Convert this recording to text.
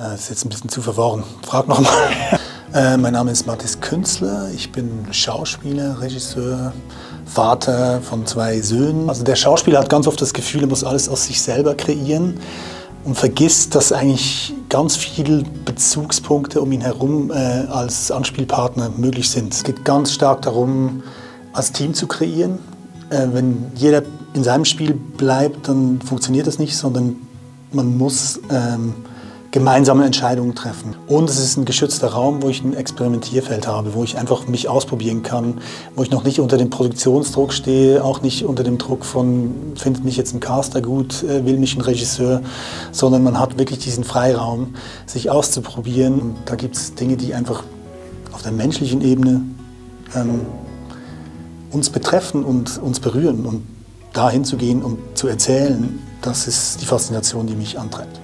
Das ist jetzt ein bisschen zu verworren. Frag nochmal. Äh, mein Name ist Mathis Künzler. Ich bin Schauspieler, Regisseur, Vater von zwei Söhnen. Also der Schauspieler hat ganz oft das Gefühl, er muss alles aus sich selber kreieren und vergisst, dass eigentlich ganz viele Bezugspunkte um ihn herum äh, als Anspielpartner möglich sind. Es geht ganz stark darum, als Team zu kreieren. Äh, wenn jeder in seinem Spiel bleibt, dann funktioniert das nicht, sondern man muss ähm, gemeinsame Entscheidungen treffen. Und es ist ein geschützter Raum, wo ich ein Experimentierfeld habe, wo ich einfach mich ausprobieren kann, wo ich noch nicht unter dem Produktionsdruck stehe, auch nicht unter dem Druck von, findet mich jetzt ein Caster gut, äh, will mich ein Regisseur, sondern man hat wirklich diesen Freiraum, sich auszuprobieren. Und da gibt es Dinge, die einfach auf der menschlichen Ebene ähm, uns betreffen und uns berühren. Und dahin zu gehen und zu erzählen, das ist die Faszination, die mich antreibt.